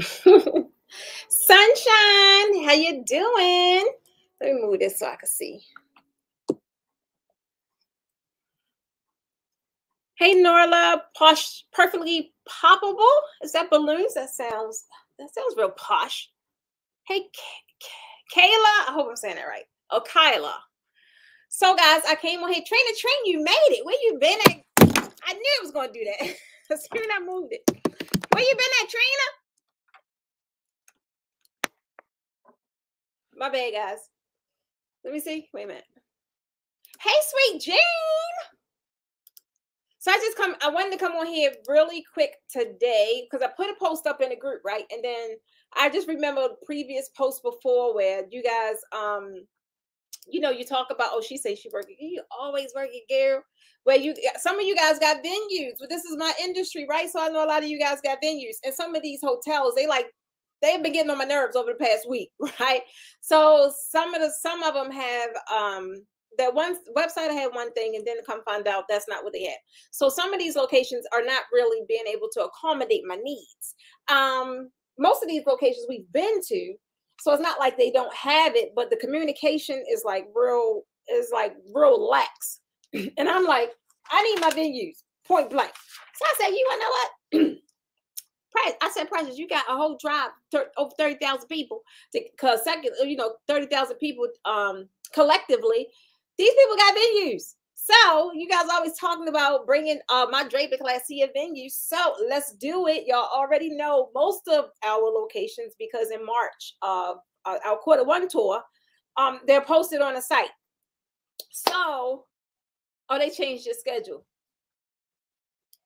Sunshine, how you doing? Let me move this so I can see. Hey Norla, posh, perfectly poppable. Is that balloons? That sounds that sounds real posh. Hey Kayla, I hope I'm saying that right. Oh, Kyla. So guys, I came on here. Train to train, you made it. Where you been at? I knew I was gonna do that. As soon I moved it. Where you been at, Trina? My bad, guys. Let me see. Wait a minute. Hey, sweet Jane. So I just come, I wanted to come on here really quick today because I put a post up in the group, right? And then I just remember previous posts before where you guys um you know, you talk about, oh, she says she working. You always working, girl. Where you some of you guys got venues. But this is my industry, right? So I know a lot of you guys got venues. And some of these hotels, they like they've been getting on my nerves over the past week, right? So some of the some of them have um that one website I had one thing and then come find out that's not what they had. So some of these locations are not really being able to accommodate my needs. Um, most of these locations we've been to, so it's not like they don't have it, but the communication is like real is like real lax. and I'm like, I need my venues, point blank. So I said, you wanna know what? I said, Precious, you got a whole tribe, thir- over 30,000 people. Because second, you know, 30,000 people um collectively these people got venues. So you guys always talking about bringing uh, my Draper class to your venue. So let's do it. Y'all already know most of our locations because in March, uh, our quarter one tour, um, they're posted on the site. So, oh, they changed your schedule.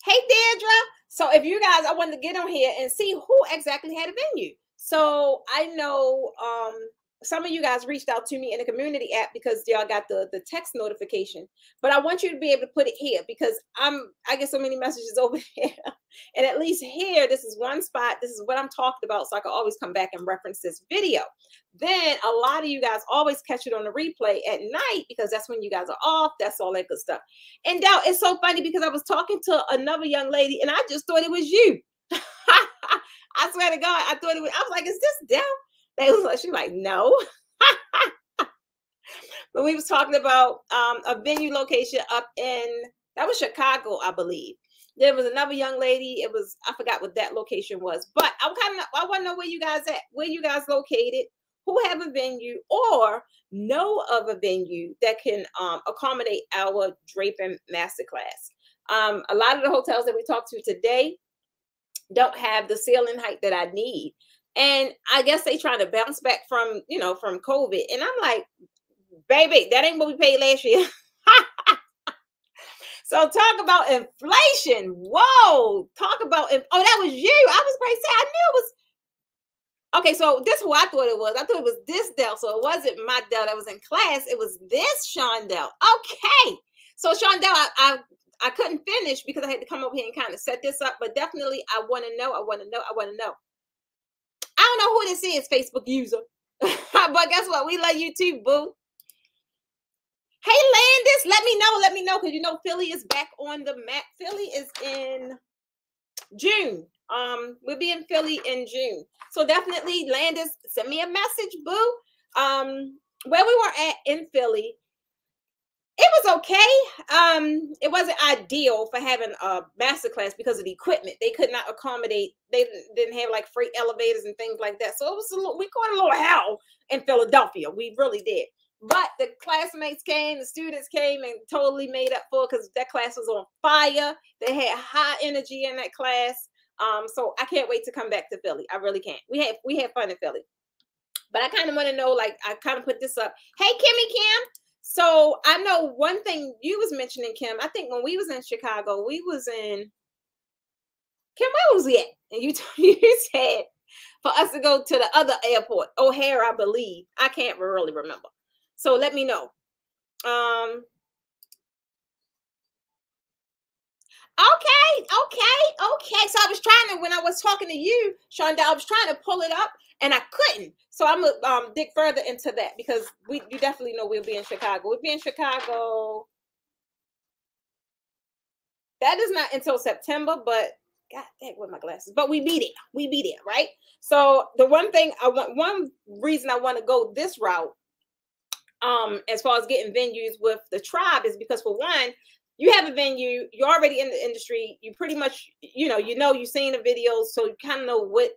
Hey, Deirdre. So if you guys, I wanted to get on here and see who exactly had a venue. So I know um some of you guys reached out to me in the community app because y'all got the the text notification but i want you to be able to put it here because i'm i get so many messages over here and at least here this is one spot this is what i'm talking about so i can always come back and reference this video then a lot of you guys always catch it on the replay at night because that's when you guys are off that's all that good stuff and doubt it's so funny because i was talking to another young lady and i just thought it was you I swear to God, I thought it was. I was like, "Is this Dell?" They was like, she like, no. but we was talking about um, a venue location up in that was Chicago, I believe. There was another young lady. It was I forgot what that location was, but I kind of I want to know where you guys at, where you guys located, who have a venue or know of a venue that can um, accommodate our draping masterclass. Um, a lot of the hotels that we talked to today don't have the ceiling height that I need. And I guess they trying to bounce back from, you know, from COVID. And I'm like, baby, that ain't what we paid last year. so talk about inflation. Whoa, talk about oh, that was you. I was crazy. I knew it was okay. So this is who I thought it was. I thought it was this Dell. So it wasn't my Dell that was in class. It was this Shondell. Okay. So Shondell, I, I I couldn't finish because I had to come over here and kind of set this up, but definitely I want to know. I want to know. I want to know. I don't know who this is, Facebook user. but guess what? We love you too, boo. Hey, Landis, let me know. Let me know because you know Philly is back on the map. Philly is in June. Um, we'll be in Philly in June. So definitely, Landis, send me a message, boo. Um, where we were at in Philly, it was okay. Um, it wasn't ideal for having a master class because of the equipment. They could not accommodate. They didn't have like freight elevators and things like that. So it was a little. We caught a little hell in Philadelphia. We really did. But the classmates came, the students came, and totally made up for because that class was on fire. They had high energy in that class. Um, so I can't wait to come back to Philly. I really can't. We had we had fun in Philly. But I kind of want to know, like, I kind of put this up. Hey, Kimmy Kim, so I know one thing you was mentioning, Kim. I think when we was in Chicago, we was in Kim. Where was we at? And you you said for us to go to the other airport, O'Hare, I believe. I can't really remember. So let me know. Um. Okay, okay, okay. So I was trying to when I was talking to you, Shonda, I was trying to pull it up and I couldn't. So I'm gonna um, dig further into that because we you definitely know we'll be in Chicago. We'll be in Chicago. That is not until September, but God dang, with my glasses. But we beat it. We beat it, right? So the one thing I want, one reason I want to go this route, um, as far as getting venues with the tribe is because for one, you have a venue, you're already in the industry, you pretty much, you know, you know, you've seen the videos, so you kind of know what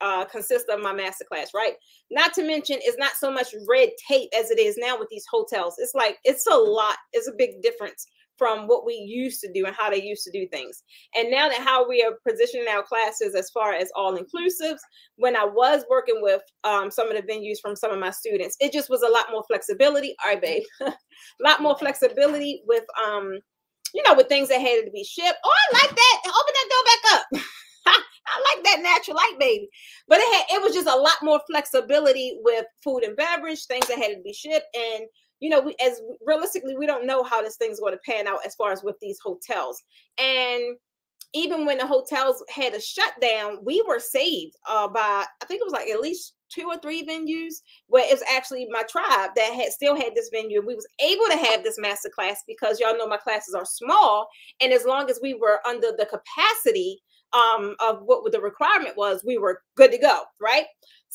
uh, consists of my masterclass, right? Not to mention, it's not so much red tape as it is now with these hotels. It's like it's a lot. It's a big difference from what we used to do and how they used to do things. And now that how we are positioning our classes as far as all inclusives, when I was working with um, some of the venues from some of my students, it just was a lot more flexibility. All right, babe, a lot more flexibility with um, you know, with things that had to be shipped. Oh, I like that. Open that door back up. I like that natural light, baby. But it had it was just a lot more flexibility with food and beverage, things that had to be shipped. And you know, we as realistically, we don't know how this thing's going to pan out as far as with these hotels. And even when the hotels had a shutdown, we were saved uh, by I think it was like at least two or three venues where it's actually my tribe that had still had this venue. We was able to have this master class because y'all know my classes are small, and as long as we were under the capacity um, of what the requirement was, we were good to go, right?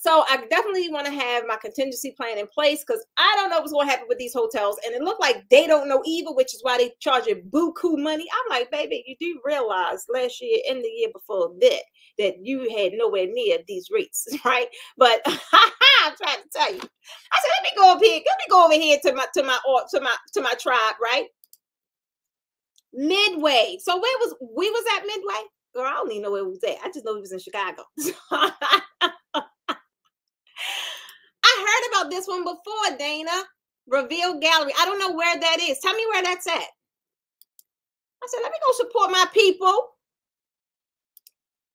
So I definitely want to have my contingency plan in place because I don't know what's going to happen with these hotels, and it looked like they don't know either, which is why they charge you buku money. I'm like, baby, you do realize last year and the year before that that you had nowhere near these rates, right? But I'm trying to tell you, I said, let me go over here, let me go over here to my to my to my to my tribe, right? Midway. So where was we was at Midway? Girl, I don't even know where it was at. I just know it was in Chicago. About this one before, Dana. Reveal Gallery. I don't know where that is. Tell me where that's at. I said, let me go support my people.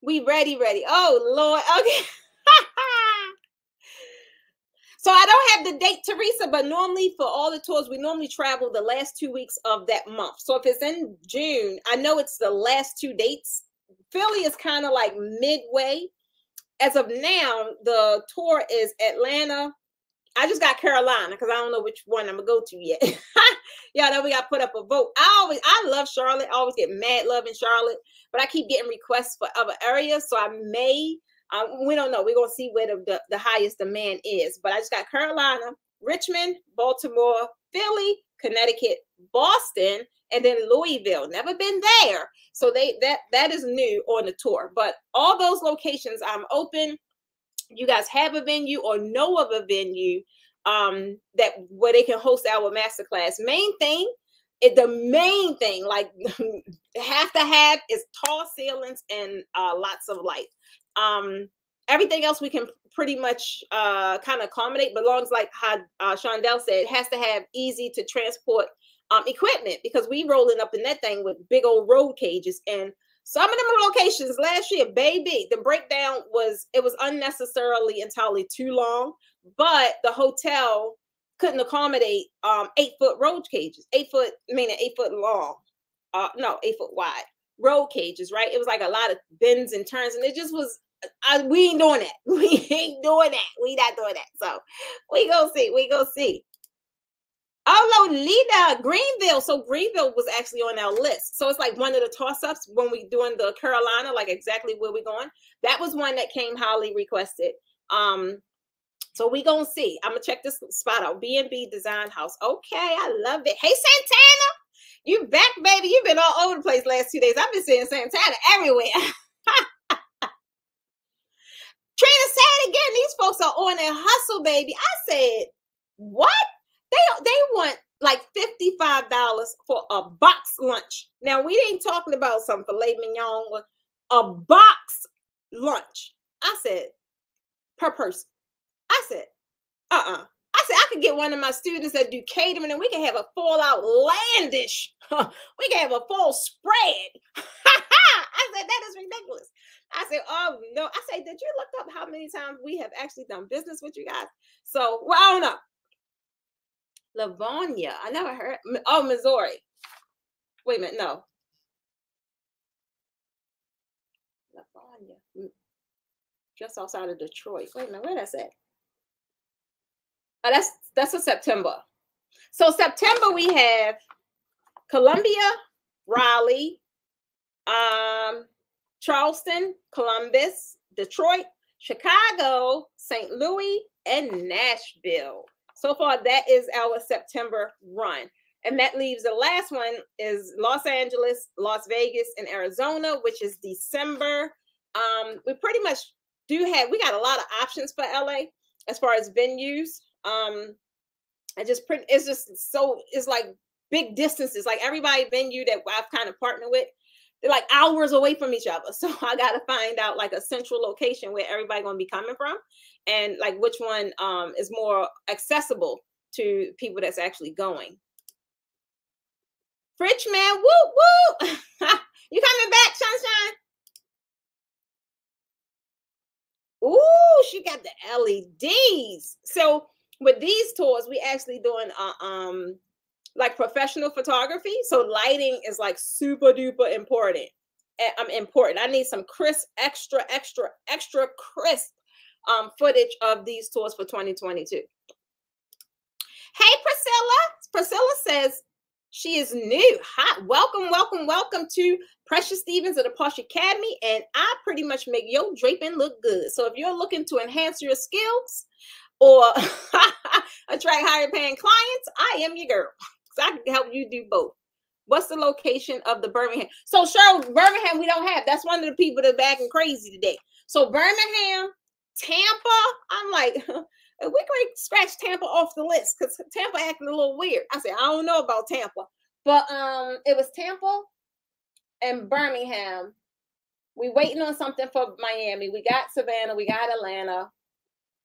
We ready, ready. Oh, Lord. Okay. so I don't have the date, Teresa, but normally for all the tours, we normally travel the last two weeks of that month. So if it's in June, I know it's the last two dates Philly is kind of like midway. As of now, the tour is Atlanta. I just got Carolina because I don't know which one I'm gonna go to yet. Y'all know we got put up a vote. I always I love Charlotte. I always get mad love in Charlotte, but I keep getting requests for other areas. So I may um, we don't know. We're gonna see where the, the, the highest demand is. But I just got Carolina, Richmond, Baltimore, Philly, Connecticut, Boston, and then Louisville. Never been there. So they that that is new on the tour. But all those locations I'm open. You guys have a venue or know of a venue um that where they can host our masterclass. Main thing it, the main thing, like have to have, is tall ceilings and uh, lots of light. Um, everything else we can pretty much uh, kind of accommodate, but long as like how uh, Shondell said, has to have easy to transport um, equipment because we rolling up in that thing with big old road cages and some of them locations last year, baby, the breakdown was it was unnecessarily entirely too long, but the hotel couldn't accommodate um eight foot road cages, eight foot meaning eight foot long, uh no eight foot wide road cages, right? It was like a lot of bends and turns, and it just was. I, we ain't doing that. We ain't doing that. We not doing that. So we go see. We go see. Lolita, Greenville. So Greenville was actually on our list. So it's like one of the toss-ups when we doing the Carolina, like exactly where we're going. That was one that came highly requested. Um, so we gonna see. I'm gonna check this spot out. B&B Design House. Okay, I love it. Hey Santana, you back, baby. You've been all over the place last two days. I've been seeing Santana everywhere. Trina said again, these folks are on a hustle, baby. I said, what? They they want like $55 for a box lunch. Now we ain't talking about some filet mignon, a box lunch. I said, per person. I said, uh-uh. I said I could get one of my students that do catering and we can have a full outlandish. we can have a full spread. I said that is ridiculous. I said, oh no. I said, did you look up how many times we have actually done business with you guys? So, well, I don't know. Livonia. I never heard. Oh, Missouri. Wait a minute. No. Livonia. Mm. Just outside of Detroit. Wait a minute. Where that's at? Oh, that's that's a September. So September we have Columbia, Raleigh, um, Charleston, Columbus, Detroit, Chicago, St. Louis, and Nashville. So far, that is our September run. And that leaves the last one is Los Angeles, Las Vegas, and Arizona, which is December. Um, we pretty much do have we got a lot of options for LA as far as venues. Um, I just print, it's just so it's like big distances. Like everybody venue that I've kind of partnered with, they're like hours away from each other. So I got to find out like a central location where everybody going to be coming from, and like which one um is more accessible to people that's actually going. Fridge man, woo woo! you coming back, sunshine? Ooh, she got the LEDs. So with these tours, we actually doing uh, um like professional photography. So lighting is like super duper important. I'm um, important. I need some crisp, extra, extra, extra crisp um footage of these tours for 2022. Hey Priscilla. Priscilla says she is new. Hi, welcome, welcome, welcome to Precious Stevens of the Posh Academy. And I pretty much make your draping look good. So if you're looking to enhance your skills or attract higher paying clients, I am your girl. So I can help you do both. What's the location of the Birmingham? So Cheryl, Birmingham, we don't have. That's one of the people that are acting crazy today. So Birmingham, Tampa, I'm like, we can scratch Tampa off the list because Tampa acting a little weird. I said, I don't know about Tampa, but um, it was Tampa and Birmingham. We waiting on something for Miami. We got Savannah. We got Atlanta.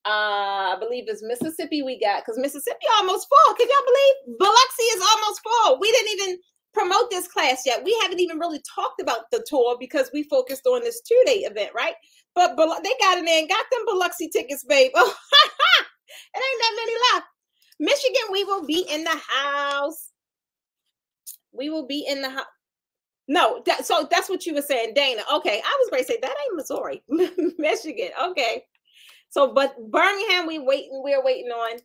Uh, I believe it's Mississippi. We got because Mississippi almost full. Can y'all believe Biloxi is almost full? We didn't even promote this class yet. We haven't even really talked about the tour because we focused on this two day event, right? But, they got in and got them Biloxi tickets, babe. It ain't that many left. Michigan, we will be in the house. We will be in the house. No, that, so that's what you were saying, Dana. Okay, I was going to say that ain't Missouri, Michigan. Okay, so but Birmingham, we waiting. We're waiting on.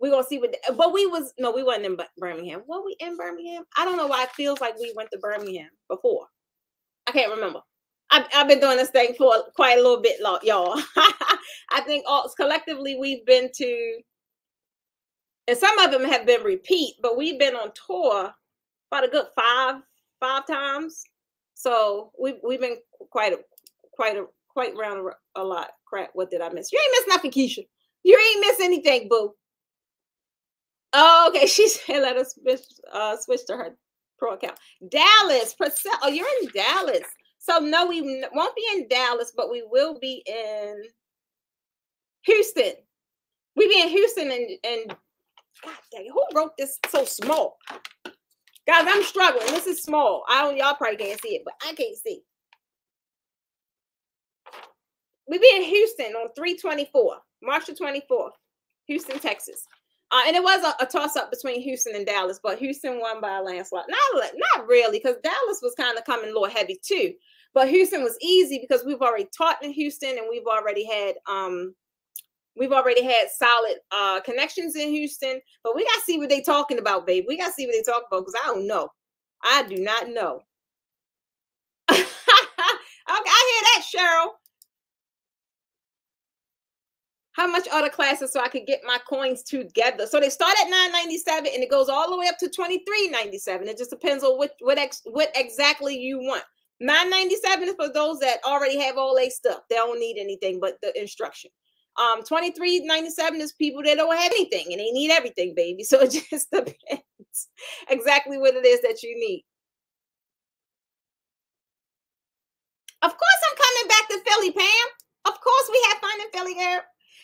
We're gonna see what. But we was no, we wasn't in Birmingham. Were we in Birmingham? I don't know why it feels like we went to Birmingham before. I can't remember. I've, I've been doing this thing for quite a little bit, y'all. I think all collectively we've been to, and some of them have been repeat, but we've been on tour about a good five five times. So we've we've been quite a quite a quite round a, a lot. Crap, what did I miss? You ain't miss nothing, Keisha. You ain't miss anything, boo. Oh, okay. She said let us switch, uh, switch to her pro account. Dallas, Priscilla. Oh, you're in Dallas. So no, we won't be in Dallas, but we will be in Houston. We be in Houston and and God dang, who wrote this so small? Guys, I'm struggling. This is small. I don't y'all probably can't see it, but I can't see. We be in Houston on 324, March the 24th, Houston, Texas. Uh, and it was a, a toss up between Houston and Dallas, but Houston won by a landslide. Not, not really, because Dallas was kind of coming a little heavy too. But Houston was easy because we've already taught in Houston and we've already had um we've already had solid uh connections in Houston. But we gotta see what they talking about, babe. We gotta see what they talk about because I don't know. I do not know. okay, I hear that, Cheryl. How much the classes so I could get my coins together? So they start at 997 and it goes all the way up to 2397. It just depends on what what ex, what exactly you want. 997 is for those that already have all their stuff. They don't need anything but the instruction. Um, 2397 is people that don't have anything and they need everything, baby. So it just depends exactly what it is that you need. Of course, I'm coming back to Philly, Pam. Of course, we have fun in Philly, girl.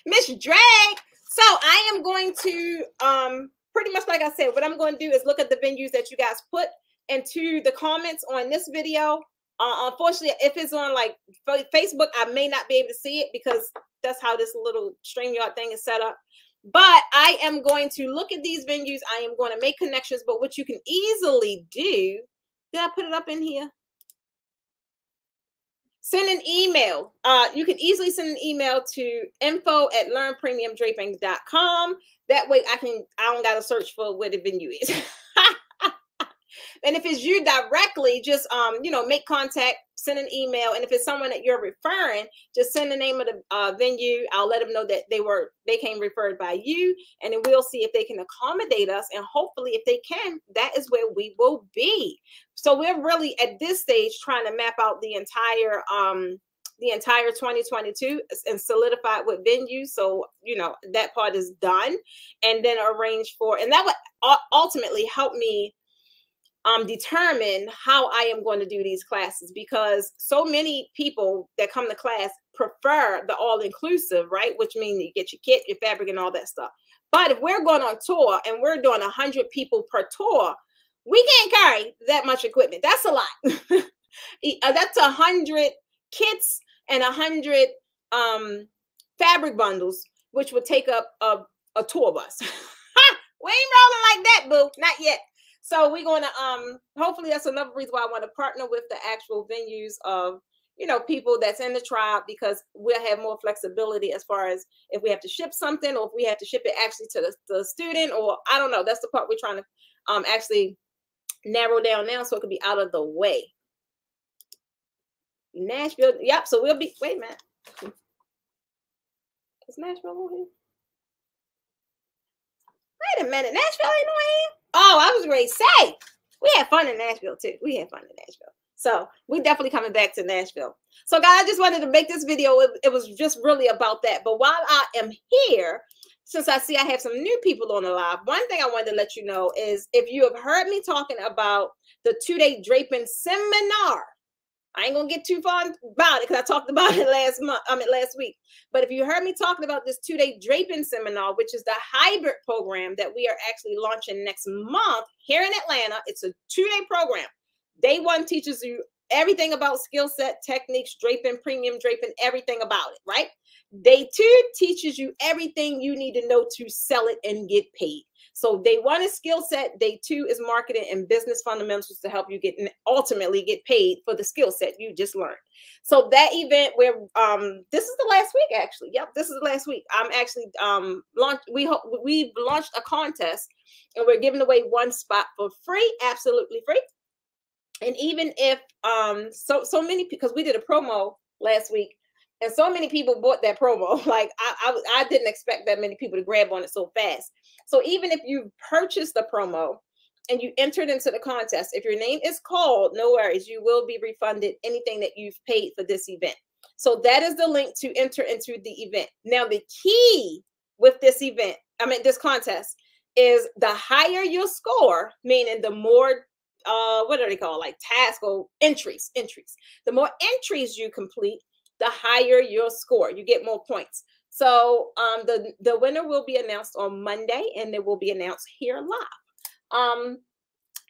Miss Drag. So I am going to um pretty much like I said, what I'm going to do is look at the venues that you guys put into the comments on this video uh, unfortunately, if it's on like Facebook, I may not be able to see it because that's how this little StreamYard thing is set up. But I am going to look at these venues. I am going to make connections. But what you can easily do, did I put it up in here? Send an email. Uh, you can easily send an email to info at learnpremiumdraping.com. That way I can I don't gotta search for where the venue is. And if it's you directly, just um, you know, make contact, send an email, and if it's someone that you're referring, just send the name of the uh, venue. I'll let them know that they were they came referred by you, and then we'll see if they can accommodate us. And hopefully, if they can, that is where we will be. So we're really at this stage trying to map out the entire um the entire 2022 and solidified with venues. So, you know, that part is done and then arrange for, and that would ultimately help me um, determine how I am going to do these classes because so many people that come to class prefer the all inclusive, right? Which means you get your kit, your fabric, and all that stuff. But if we're going on tour and we're doing 100 people per tour, we can't carry that much equipment. That's a lot. Uh, that's a hundred kits and a hundred um, fabric bundles, which would take up a, a tour bus. we ain't rolling like that, boo. Not yet. So we're going to um hopefully that's another reason why I want to partner with the actual venues of you know people that's in the tribe because we'll have more flexibility as far as if we have to ship something or if we have to ship it actually to the, the student or I don't know. That's the part we're trying to um actually narrow down now so it could be out of the way. Nashville. Yep. So we'll be. Wait a minute. Is Nashville on here? Wait a minute. Nashville ain't on here. Oh, I was to say we had fun in Nashville too. We had fun in Nashville. So we definitely coming back to Nashville. So guys, I just wanted to make this video. It, it was just really about that. But while I am here, since I see I have some new people on the live, one thing I wanted to let you know is if you have heard me talking about the two-day draping seminar, I ain't gonna get too far about it because I talked about it last month, I mean last week. But if you heard me talking about this two-day draping seminar, which is the hybrid program that we are actually launching next month here in Atlanta, it's a two-day program. Day one teaches you everything about skill set, techniques, draping, premium draping, everything about it, right? Day two teaches you everything you need to know to sell it and get paid. So day one is skill set. Day two is marketing and business fundamentals to help you get ultimately get paid for the skill set you just learned. So that event where um this is the last week actually. Yep, this is the last week. I'm actually um launched we hope we've launched a contest and we're giving away one spot for free, absolutely free. And even if um so so many because we did a promo last week and so many people bought that promo. Like I, I i didn't expect that many people to grab on it so fast. So even if you purchased the promo and you entered into the contest if your name is called no worries you will be refunded anything that you've paid for this event. So that is the link to enter into the event. Now the key with this event i mean this contest is the higher your score meaning the more uh what are they called like task or entries entries. The more entries you complete the higher your score. You get more points. So um, the, the winner will be announced on Monday and it will be announced here live. Um,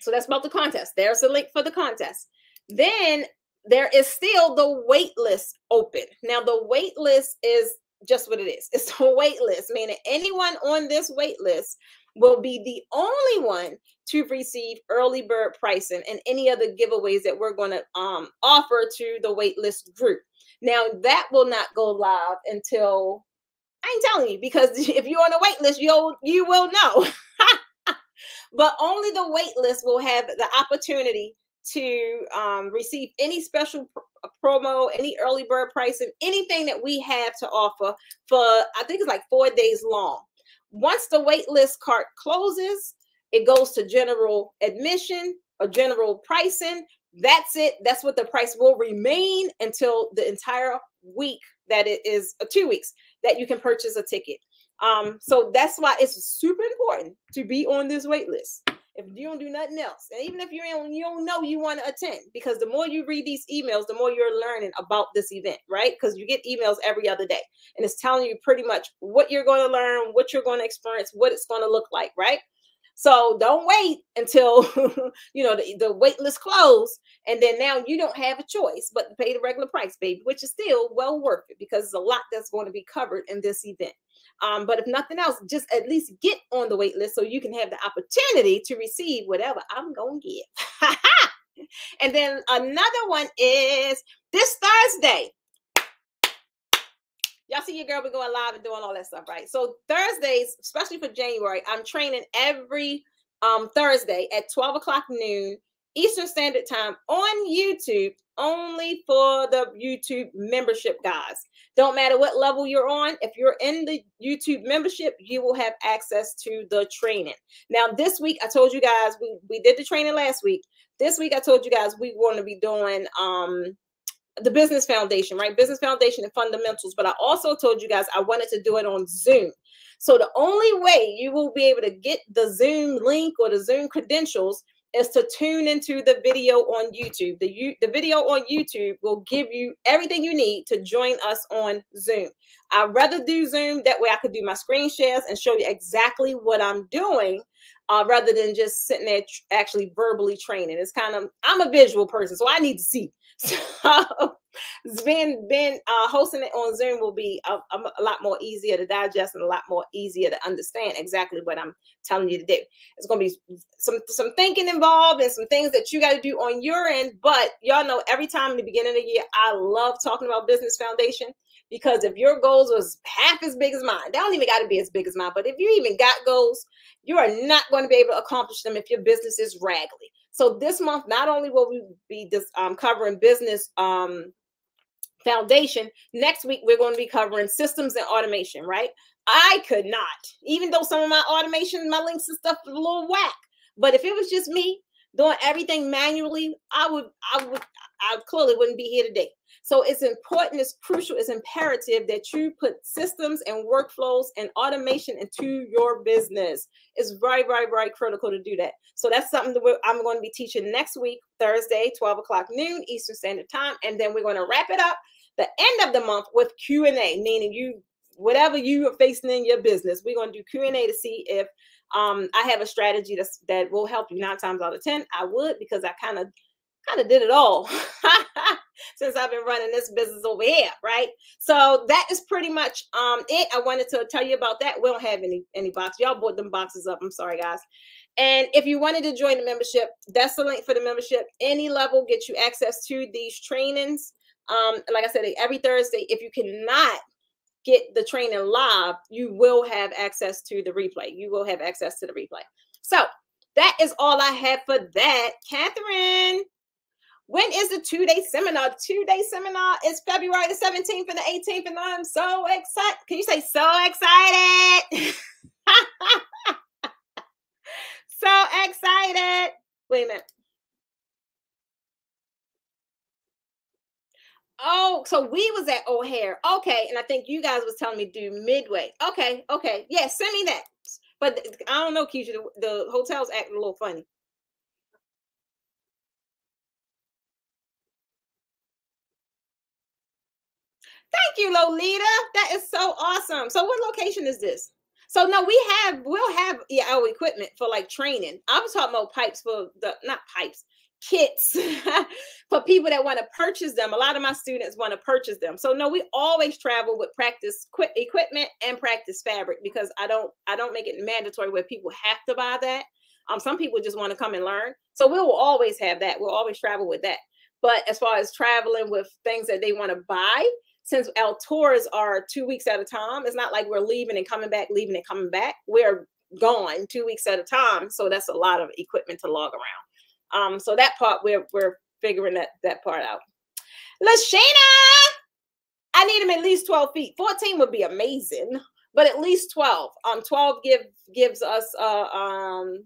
so that's about the contest. There's a link for the contest. Then there is still the wait list open. Now the wait list is just what it is. It's a wait list, meaning anyone on this wait list will be the only one to receive early bird pricing and any other giveaways that we're going to um, offer to the waitlist group. Now that will not go live until I ain't telling you because if you're on a wait list, you'll you will know. but only the wait list will have the opportunity to um, receive any special pr- uh, promo, any early bird pricing, anything that we have to offer for I think it's like four days long. Once the wait list cart closes, it goes to general admission or general pricing. That's it. That's what the price will remain until the entire week that it is uh, two weeks that you can purchase a ticket. Um, so that's why it's super important to be on this wait list. If you don't do nothing else, and even if you're in, you don't know you want to attend, because the more you read these emails, the more you're learning about this event, right? Because you get emails every other day, and it's telling you pretty much what you're going to learn, what you're going to experience, what it's going to look like, right? So don't wait until you know the, the wait list closed, and then now you don't have a choice but to pay the regular price, baby, which is still well worth it because there's a lot that's going to be covered in this event. Um, but if nothing else, just at least get on the wait list so you can have the opportunity to receive whatever I'm gonna give. and then another one is this Thursday y'all see your girl be going live and doing all that stuff, right? So Thursdays, especially for January, I'm training every um, Thursday at 12 o'clock noon Eastern Standard Time on YouTube only for the YouTube membership guys. Don't matter what level you're on, if you're in the YouTube membership, you will have access to the training. Now, this week, I told you guys we, we did the training last week. This week, I told you guys we want to be doing um, the business foundation, right? Business foundation and fundamentals. But I also told you guys I wanted to do it on Zoom. So the only way you will be able to get the Zoom link or the Zoom credentials is to tune into the video on YouTube. The, the video on YouTube will give you everything you need to join us on Zoom. I'd rather do Zoom. That way I could do my screen shares and show you exactly what I'm doing uh, rather than just sitting there actually verbally training. It's kind of, I'm a visual person, so I need to see. So being being uh, hosting it on Zoom will be a, a, lot more easier to digest and a lot more easier to understand exactly what I'm telling you to do. It's going to be some some thinking involved and some things that you got to do on your end. But y'all know every time in the beginning of the year, I love talking about business foundation because if your goals was half as big as mine, they don't even got to be as big as mine. But if you even got goals, you are not going to be able to accomplish them if your business is raggedy. So this month, not only will we be this, um, covering business um, foundation, next week we're going to be covering systems and automation, right? I could not, even though some of my automation, my links and stuff a little whack. But if it was just me doing everything manually, I would, I would, I clearly wouldn't be here today. So it's important, it's crucial, it's imperative that you put systems and workflows and automation into your business. It's very, very, very critical to do that. So that's something that I'm going to be teaching next week, Thursday, 12 o'clock noon Eastern Standard Time. And then we're going to wrap it up the end of the month with Q&A, meaning you, whatever you are facing in your business, we're going to do Q&A to see if um, I have a strategy that's, that will help you nine times out of 10. I would because I kind of kind of did it all since I've been running this business over here, right? So that is pretty much um it. I wanted to tell you about that. We don't have any any box. Y'all bought them boxes up. I'm sorry, guys. And if you wanted to join the membership, that's the link for the membership. Any level gets you access to these trainings. Um, like I said, every Thursday, if you cannot get the training live, you will have access to the replay. You will have access to the replay. So that is all I have for that. Catherine. When is the two day seminar? Two day seminar is February the 17th and the 18th, and I'm so excited. Can you say so excited? so excited. Wait a minute. Oh, so we was at O'Hare. Okay. And I think you guys was telling me do midway. Okay. Okay. Yeah, send me that. But I don't know, Keisha. The, the hotel's acting a little funny. Thank you, Lolita. That is so awesome. So, what location is this? So, no, we have we'll have our equipment for like training. I was talking about pipes for the not pipes, kits for people that want to purchase them. A lot of my students want to purchase them. So, no, we always travel with practice equipment and practice fabric because I don't I don't make it mandatory where people have to buy that. Um, some people just want to come and learn. So we will always have that. We'll always travel with that. But as far as traveling with things that they want to buy, since our tours are two weeks at a time, it's not like we're leaving and coming back, leaving and coming back. We're gone two weeks at a time. So that's a lot of equipment to log around. Um, so that part we're we're figuring that that part out. Lashana, I need him at least 12 feet. 14 would be amazing, but at least 12. Um, 12 give gives us uh um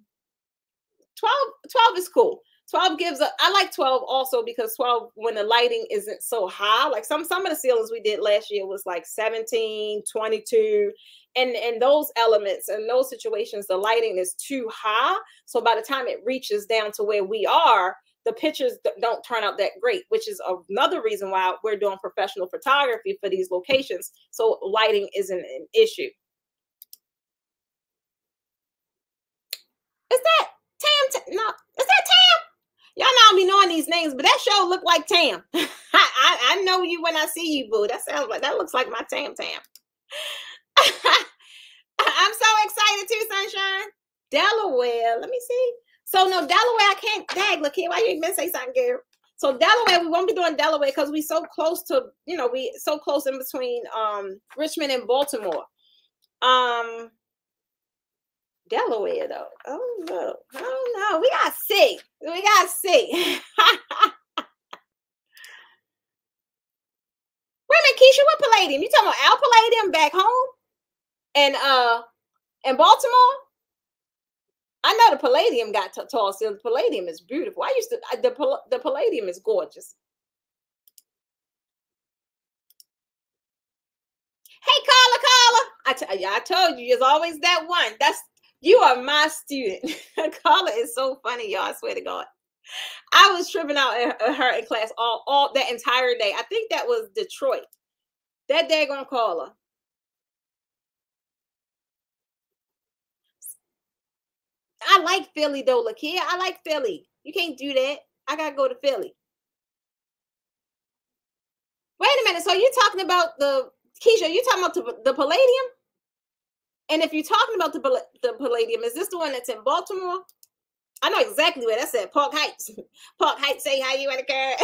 12 12 is cool. 12 gives a, I like 12 also because 12 when the lighting isn't so high like some some of the ceilings we did last year was like 17 22 and and those elements and those situations the lighting is too high. So by the time it reaches down to where we are the pictures don't turn out that great which is another reason why we're doing professional photography for these locations so lighting isn't an issue is that Tam? No, is that Tam? Y'all know I be knowing these names, but that show look like Tam. I, I, I know you when I see you, boo. That sounds like that looks like my Tam Tam. I'm so excited too, Sunshine. Delaware. Let me see. So no, Delaware, I can't dag. Look here, why you even say something, girl? So Delaware, we won't be doing Delaware because we so close to, you know, we so close in between um Richmond and Baltimore. Um Delaware though. Oh no, I don't know. We gotta see. We gotta see. Wait a minute, Keisha, what palladium? You talking about our palladium back home? And uh in Baltimore? I know the Palladium got t- tall The Palladium is beautiful. I used to the the Palladium is gorgeous. Hey, Carla, Carla. I, t- I told you, there's always that one. That's you are my student. Carla is so funny, y'all. I swear to God. I was tripping out at her in class all, all that entire day. I think that was Detroit. That daggone Carla. I like Philly though, Lakia. I like Philly. You can't do that. I gotta go to Philly. Wait a minute. So you're talking about the Keisha? You talking about the, the Palladium? And if you're talking about the the Palladium, is this the one that's in Baltimore? I know exactly where that's at. Park Heights. Park Heights. Say hi, you want to care.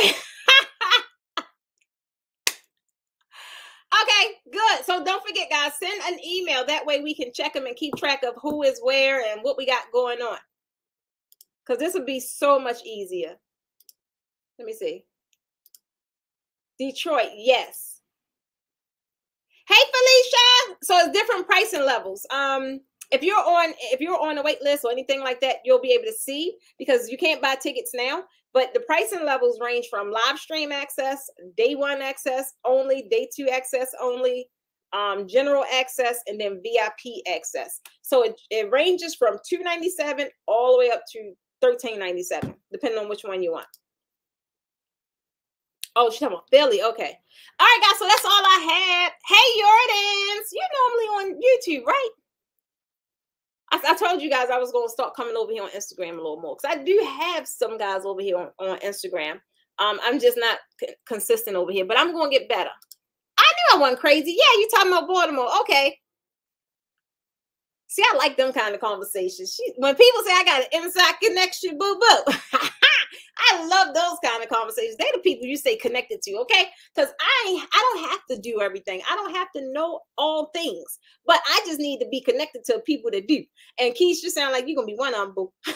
Okay, good. So don't forget, guys, send an email. That way we can check them and keep track of who is where and what we got going on. Because this would be so much easier. Let me see. Detroit, yes. Hey, Felicia. So it's different pricing levels. Um, if you're on if you're on a wait list or anything like that, you'll be able to see because you can't buy tickets now. But the pricing levels range from live stream access, day one access only, day two access only, um, general access, and then VIP access. So it, it ranges from 297 all the way up to 1397, depending on which one you want. Oh, she's talking about Philly. Okay. All right, guys. So that's all I had. Hey, Jordans. You're normally on YouTube, right? I, I, told you guys I was going to start coming over here on Instagram a little more because I do have some guys over here on, on Instagram. Um, I'm just not consistent over here, but I'm going to get better. I knew I wasn't crazy. Yeah, you talking about Baltimore? Okay. See, I like them kind of conversations. She, when people say I got an inside connection, boo boo. I love those kind of conversations. They're the people you stay connected to, okay? Because I I don't have to do everything. I don't have to know all things, but I just need to be connected to people that do. And Keisha sound like you're gonna be one of them, boo.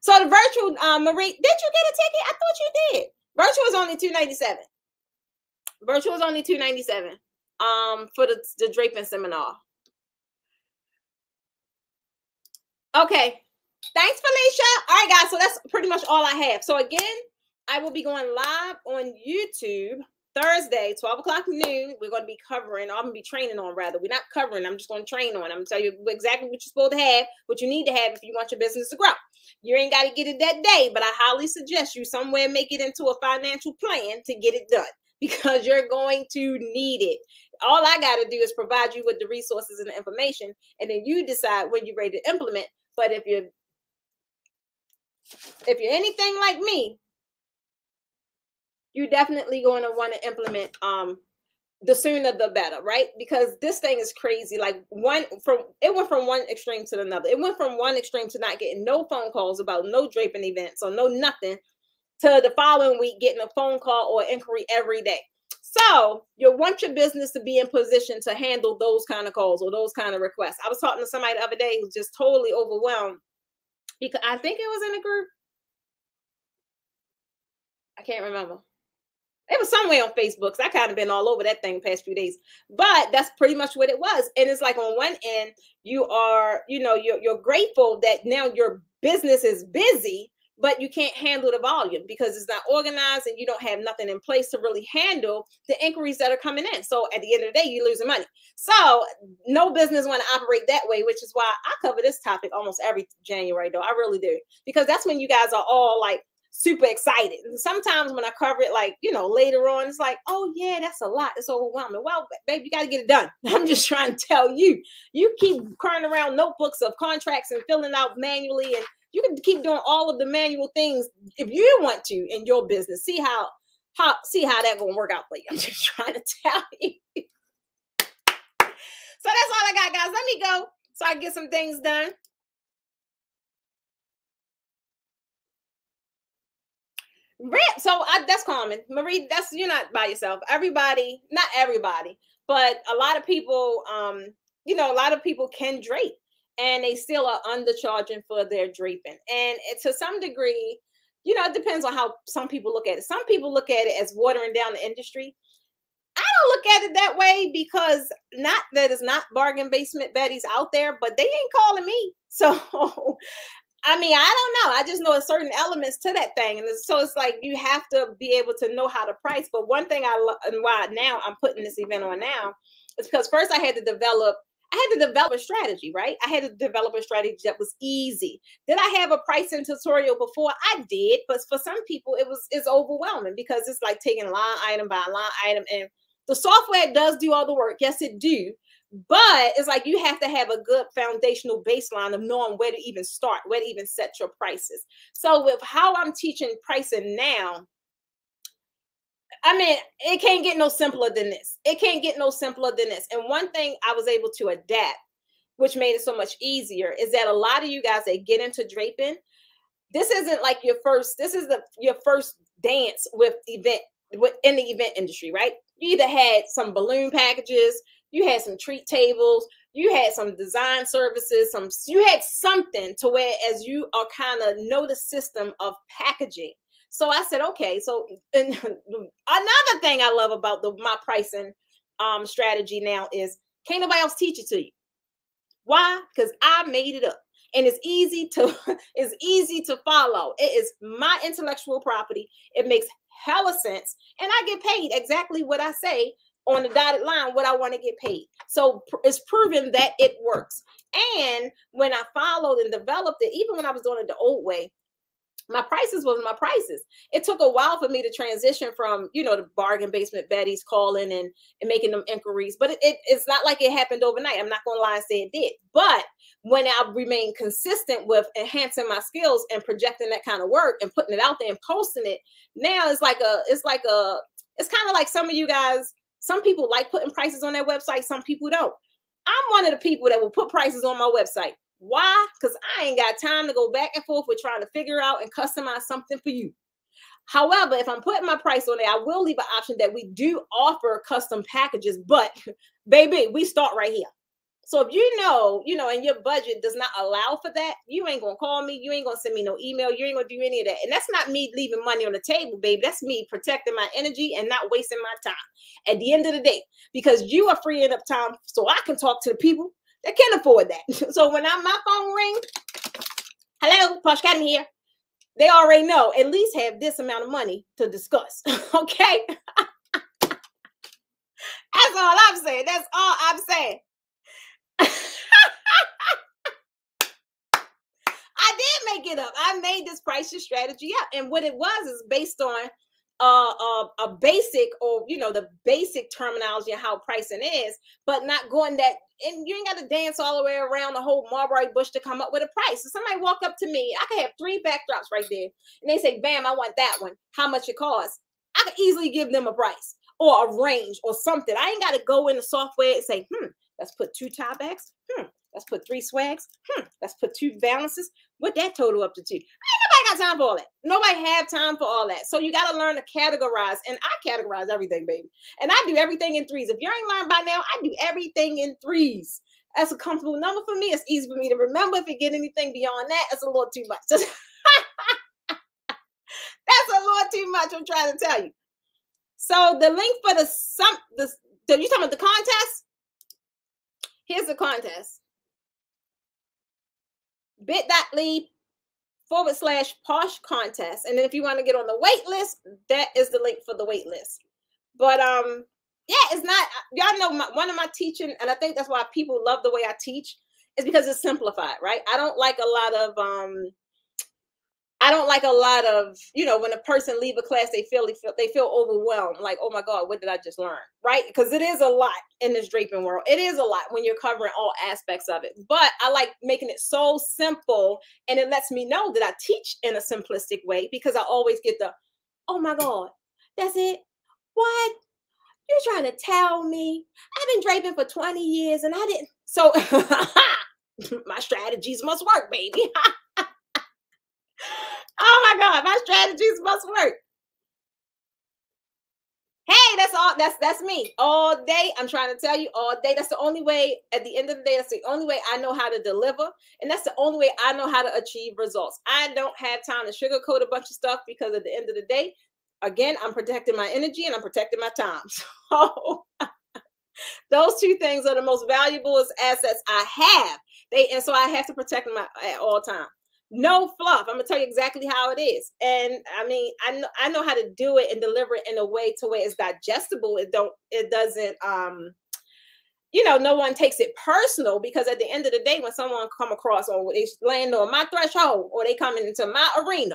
so the virtual uh, Marie, did you get a ticket? I thought you did. Virtual is only two ninety seven. Virtual is only two ninety seven. Um, for the the draping seminar. Okay, Thanks, Felicia. All right, guys. So that's pretty much all I have. So again, I will be going live on YouTube Thursday, 12 o'clock noon. We're going to be covering, I'm going to be training on rather. We're not covering, I'm just going to train on. I'm going to tell you exactly what you're supposed to have, what you need to have if you want your business to grow. You ain't got to get it that day, but I highly suggest you somewhere make it into a financial plan to get it done because you're going to need it. All I got to do is provide you with the resources and the information, and then you decide when you're ready to implement. But if you're if you're anything like me, you're definitely going to want to implement um the sooner the better, right? Because this thing is crazy. Like one from it went from one extreme to another. It went from one extreme to not getting no phone calls about no draping events or no nothing to the following week getting a phone call or inquiry every day. So you want your business to be in position to handle those kind of calls or those kind of requests. I was talking to somebody the other day who's just totally overwhelmed because I think it was in a group. I can't remember. It was somewhere on Facebook. I kind of been all over that thing past few days. But that's pretty much what it was. And it's like on one end, you are, you know, you're you're grateful that now your business is busy, but you can't handle the volume because it's not organized and you don't have nothing in place to really handle the inquiries that are coming in. So at the end of the day, you're losing money. So no business want to operate that way, which is why I cover this topic almost every January, though. I really do. Because that's when you guys are all like super excited. And sometimes when I cover it, like, you know, later on, it's like, oh, yeah, that's a lot. It's overwhelming. Well, babe, you got to get it done. I'm just trying to tell you, you keep carrying around notebooks of contracts and filling out manually and you can keep doing all of the manual things if you want to in your business. See how how see how that gonna work out for you. I'm just trying to tell you. so that's all I got, guys. Let me go so I get some things done. Rip. So I, that's common, Marie. That's you're not by yourself. Everybody, not everybody, but a lot of people um you know, a lot of people can drape and they still are undercharging for their draping. And to some degree, you know, it depends on how some people look at it. Some people look at it as watering down the industry. I don't look at it that way because not that it's not bargain basement Betty's out there, but they ain't calling me. So I mean, I don't know. I just know a certain elements to that thing, and so it's like you have to be able to know how to price. But one thing I love, and why now I'm putting this event on now, is because first I had to develop. I had to develop a strategy, right? I had to develop a strategy that was easy. Did I have a pricing tutorial before? I did, but for some people, it was it's overwhelming because it's like taking a line item by line item, and the software does do all the work. Yes, it do but it's like you have to have a good foundational baseline of knowing where to even start, where to even set your prices. So with how I'm teaching pricing now, I mean, it can't get no simpler than this. It can't get no simpler than this. And one thing I was able to adapt, which made it so much easier, is that a lot of you guys that get into draping, this isn't like your first, this is the your first dance with event with in the event industry, right? You either had some balloon packages, you had some treat tables, you had some design services, some you had something to where as you are kind of know the system of packaging. So I said, okay. So another thing I love about the my pricing um strategy now is can't nobody else teach it to you. Why? Because I made it up. And it's easy to it's easy to follow. It is my intellectual property. It makes hella sense. And I get paid exactly what I say on the dotted line what I want to get paid. So it's proven that it works. And when I followed and developed it, even when I was doing it the old way, my prices was my prices. It took a while for me to transition from, you know, the bargain basement Betty's calling and, and making them inquiries, but it, it, it's not like it happened overnight. I'm not going to lie and say it did. But when I remain consistent with enhancing my skills and projecting that kind of work and putting it out there and posting it, now it's like a, it's like a, it's kind of like some of you guys some people like putting prices on their website, some people don't. I'm one of the people that will put prices on my website. Why? Because I ain't got time to go back and forth with trying to figure out and customize something for you. However, if I'm putting my price on it, I will leave an option that we do offer custom packages, but baby, we start right here. So if you know, you know, and your budget does not allow for that, you ain't gonna call me, you ain't gonna send me no email, you ain't gonna do any of that. And that's not me leaving money on the table, baby. That's me protecting my energy and not wasting my time at the end of the day, because you are freeing up time so I can talk to the people that can't afford that. so when I'm my phone ring, hello, Posh Academy here. They already know at least have this amount of money to discuss. okay. That's all I'm saying. That's all I'm saying. I did make it up. I made this pricing strategy up. And what it was is based on uh, a, a basic or you know the basic terminology of how pricing is, but not going that and you ain't got to dance all the way around the whole mulberry bush to come up with a price. So somebody walk up to me, I could have three backdrops right there, and they say, "Bam, I want that one. How much it costs?" I could easily give them a price or a range or something. I ain't got to go in the software and say, "Hmm, let's put two tie backs. Hmm, let's put three swags. Hmm, let's put two valances. What that total up to two? Got time for all that. Nobody have time for all that. So you got to learn to categorize. And I categorize everything, baby. And I do everything in threes. If you ain't learned by now, I do everything in threes. That's a comfortable number for me. It's easy for me to remember. If you get anything beyond that, it's a little too much. That's a little too much. I'm trying to tell you. So the link for the some the, the you talking about the contest? Here's the contest bit.ly forward slash posh contest. And then if you want to get on the wait list, that is the link for the wait list. But um, yeah, it's not y'all know my, one of my teaching, and I think that's why people love the way I teach, is because it's simplified, right? I don't like a lot of um I don't like a lot of, you know, when a person leave a class, they feel they feel they feel overwhelmed, like, oh my God, what did I just learn? Right? Because it is a lot in this draping world. It is a lot when you're covering all aspects of it. But I like making it so simple and it lets me know that I teach in a simplistic way because I always get the, oh my God, that's it. What? You're trying to tell me I've been draping for 20 years and I didn't. So my strategies must work, baby. Oh my God, my strategies must work. Hey, that's all. that's that's me all day. I'm trying to tell you all day. That's the only way. At the end of the day, that's the only way I know how to deliver, and that's the only way I know how to achieve results. I don't have time to sugarcoat a bunch of stuff because at the end of the day, again, I'm protecting my energy and I'm protecting my time. So those two things are the most valuable assets I have. They and so I have to protect them at all times no fluff. I'm gonna tell you exactly how it is. And I mean, I know I know how to do it and deliver it in a way to where it's digestible. It don't it doesn't um you know, no one takes it personal because at the end of the day, when someone come across or they land on my threshold or they come into my arena,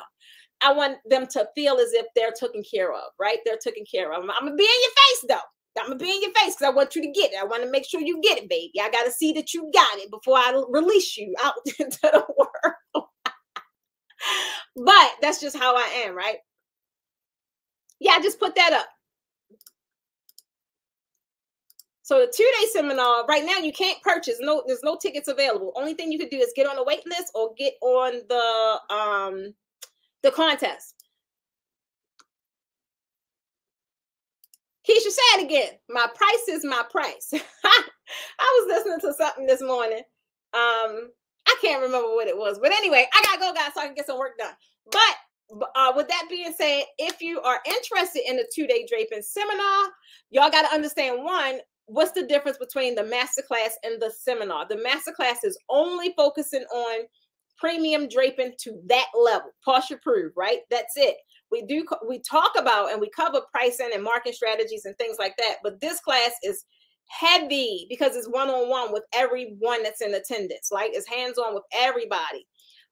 I want them to feel as if they're taken care of, right? They're taken care of. I'm, I'm gonna be in your face though. I'm gonna be in your face because I want you to get it. I want to make sure you get it, baby. I gotta see that you got it before I release you out into the world but that's just how I am, right? Yeah, just put that up. So the two-day seminar, right now you can't purchase. No, there's no tickets available. Only thing you can do is get on the wait list or get on the um the contest. Keisha said again, my price is my price. I was listening to something this morning. Um, I can't remember what it was. But anyway, I gotta go, guys, so I can get some work done. But uh, with that being said, if you are interested in the two-day draping seminar, y'all got to understand one, what's the difference between the masterclass and the seminar? The masterclass is only focusing on premium draping to that level, Portia proof, right? That's it. We do we talk about and we cover pricing and marketing strategies and things like that, but this class is heavy because it's one-on-one with everyone that's in attendance like it's hands-on with everybody.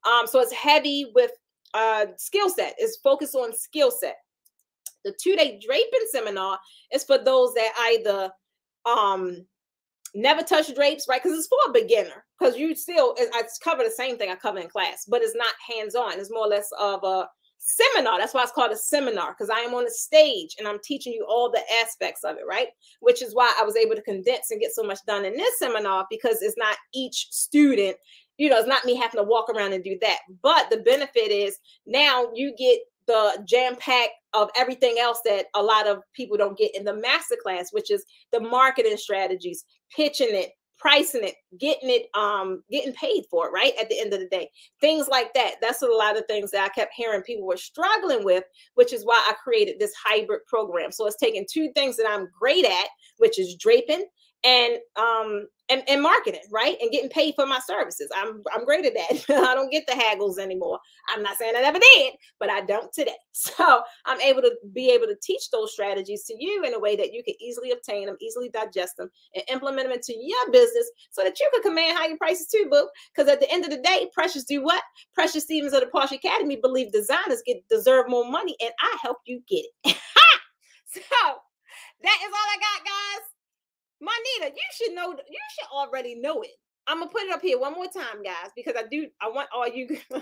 Um so it's heavy with uh skill set. It's focused on skill set. The two-day draping seminar is for those that either um never touch drapes right? Because it's for a beginner because you still i cover the same thing i cover in class but it's not hands-on. It's more or less of a seminar. That's why it's called a seminar because I am on a stage and I'm teaching you all the aspects of it, right? Which is why I was able to condense and get so much done in this seminar because it's not each student, you know, it's not me having to walk around and do that. But the benefit is now you get the jam pack of everything else that a lot of people don't get in the master class, which is the marketing strategies, pitching it, pricing it, getting it, um, getting paid for it, right? At the end of the day, things like that. That's a lot of things that I kept hearing people were struggling with, which is why I created this hybrid program. So it's taking two things that I'm great at, which is draping and um and, and marketing, right? And getting paid for my services. I'm I'm great at that. I don't get the haggles anymore. I'm not saying I never did, but I don't today. So I'm able to be able to teach those strategies to you in a way that you can easily obtain them, easily digest them, and implement them into your business so that you can command higher prices too, boo. Because at the end of the day, Precious do what? Precious Stevens of the Posh Academy believe designers get deserve more money, and I help you get it. so that is all I got, guys. Manita, you should know. You should already know it. I'm gonna put it up here one more time, guys, because I do. I want all you.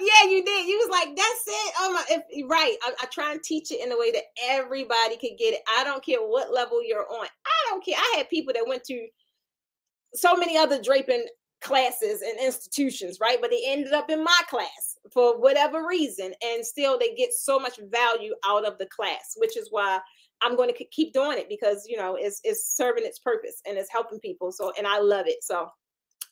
yeah, you did. You was like, that's it. Oh my, if, right. I, I, try and teach it in a way that everybody could get it. I don't care what level you're on. I don't care. I had people that went to so many other draping classes and institutions, right? But they ended up in my class for whatever reason. And still they get so much value out of the class, which is why I'm going to keep doing it because, you know, it's, it's serving its purpose and it's helping people. So, and I love it. So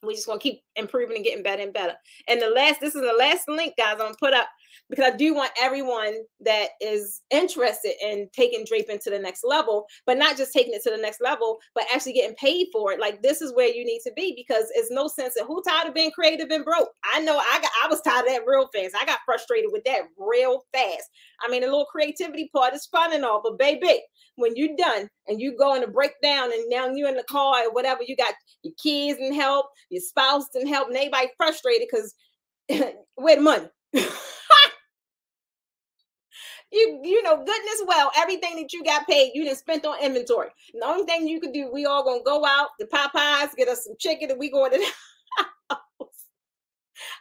we just want to keep improving and getting better and better. And the last, this is the last link, guys, I'm going to put up because I do want everyone that is interested in taking draping to the next level, but not just taking it to the next level, but actually getting paid for it. Like this is where you need to be because it's no sense in who tired of being creative and broke. I know I got I was tired of that real fast. I got frustrated with that real fast. I mean, the little creativity part is fun and all, but baby, when you're done and you go in a breakdown and now you're in the car or whatever, you got your kids and help, your spouse and help, and everybody frustrated because where the money? you you know goodness well everything that you got paid you just spent on inventory. The only thing you could do we all gonna go out to popeyes get us some chicken and we going to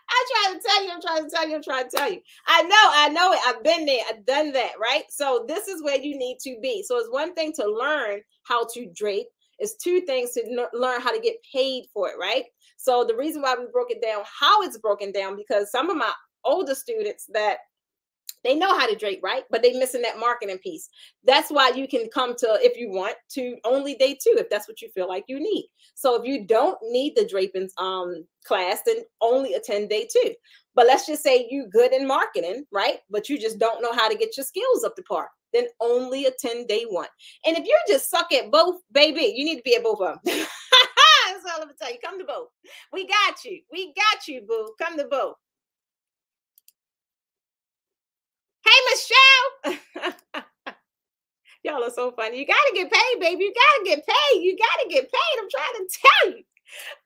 i try to tell you i'm trying to tell you i'm trying to tell you. I know i know it. I've been there i've done that right? So this is where you need to be. So it's one thing to learn how to drape. It's two things to learn how to get paid for it, right? So the reason why we broke it down, how it's broken down, because some of my older students that they know how to drape, right? But they missing that marketing piece. That's why you can come to, if you want to, only day two, if that's what you feel like you need. So if you don't need the draping um, class, then only attend day two. But let's just say you good in marketing, right? But you just don't know how to get your skills up to par. Then only attend day one. And if you're just suck at both, baby, you need to be at both of them. That's all I'm gonna tell you. Come to both. We got you. We got you, boo. Come to both. Hey, Michelle. Y'all are so funny. You gotta get paid, baby. You gotta get paid. You gotta get paid. I'm trying to tell you.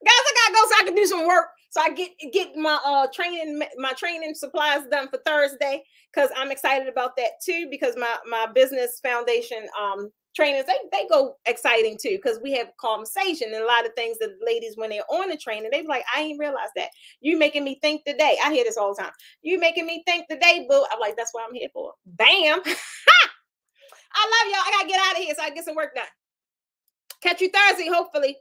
Guys, I gotta go so I can do some work. So I get get my uh training my training supplies done for Thursday because I'm excited about that too because my my business foundation um trainings they, they go exciting too because we have conversation and a lot of things that ladies when they're on the training they be like i ain't realized that. You making me think today. I hear this all the time. You making me think today boo. I'm like that's what i'm here for. Bam! I love y'all. I gotta get out of here so i get some work done. Catch you thursday hopefully